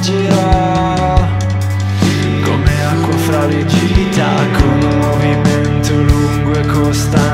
gira come acqua fra rigidità con un movimento lungo e costante.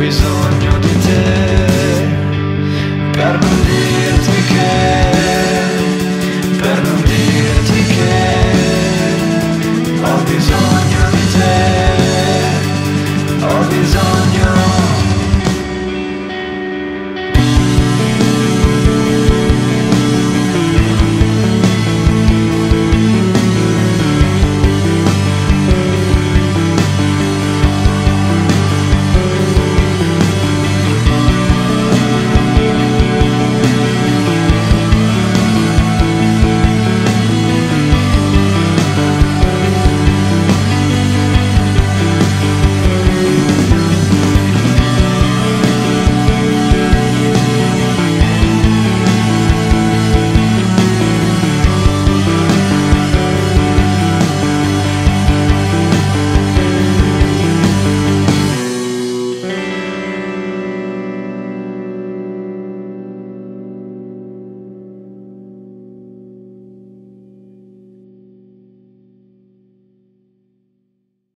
bisogno di te per non dire